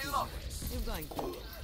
You're going to.